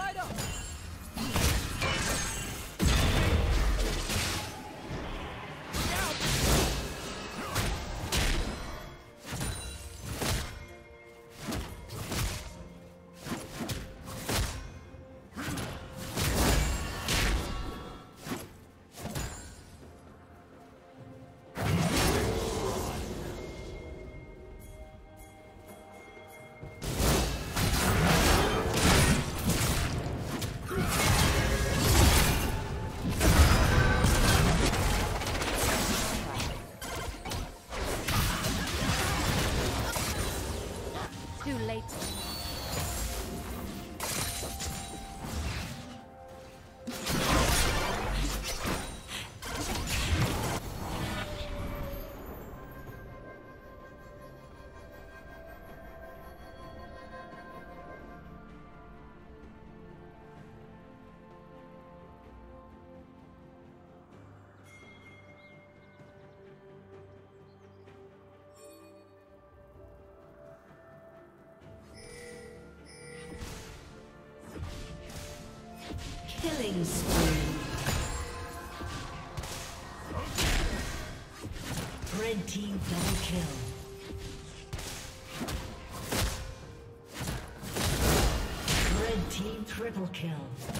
Light up! Killing. Red team double kill. Red team triple kill.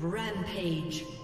Rampage.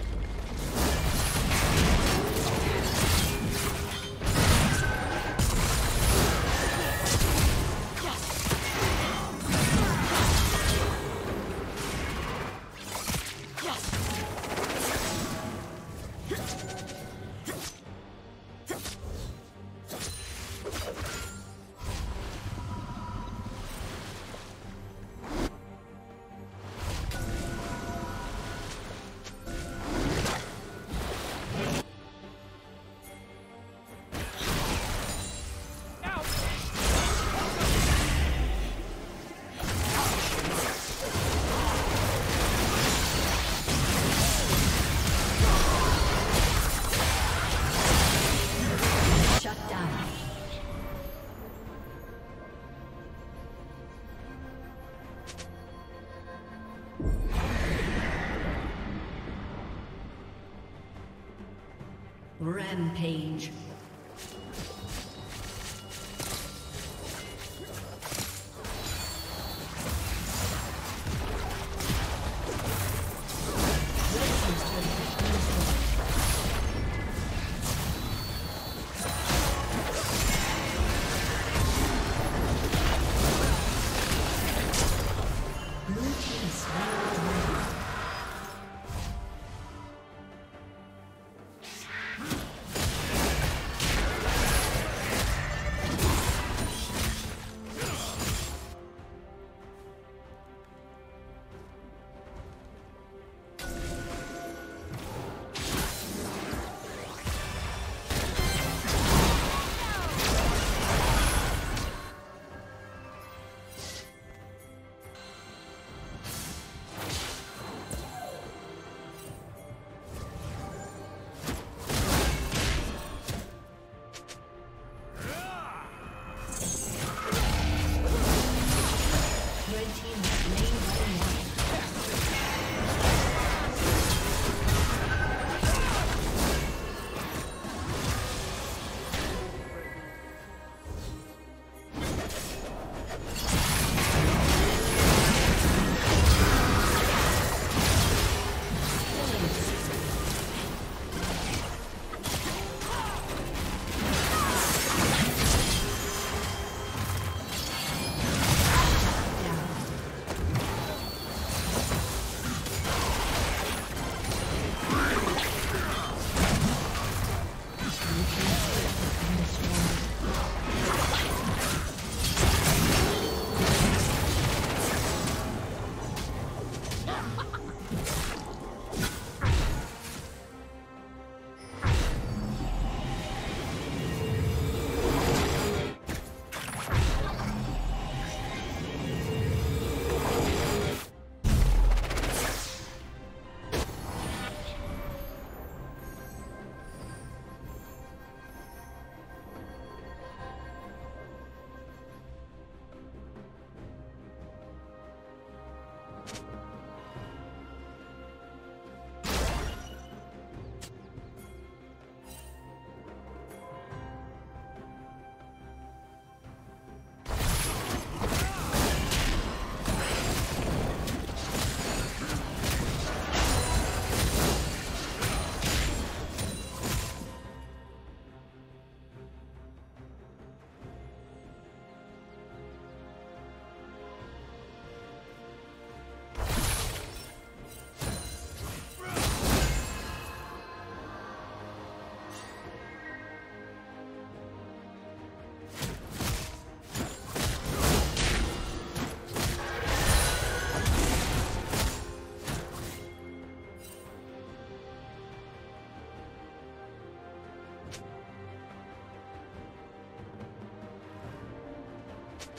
Rampage. Red team's turret has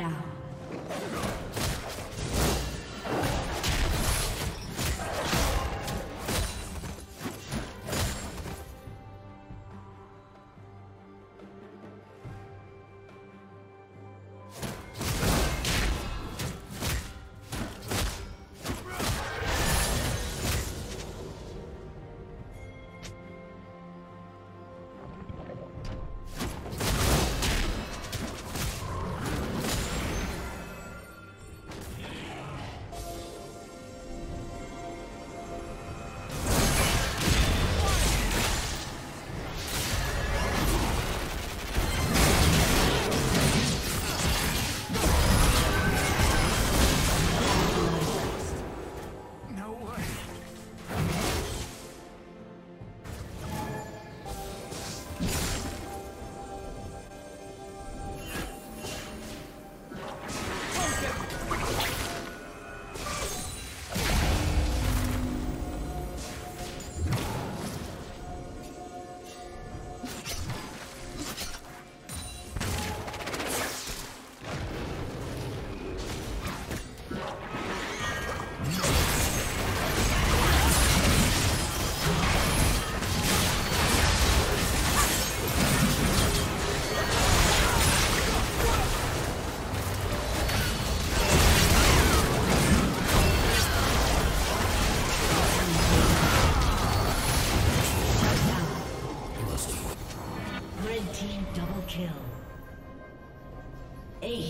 down.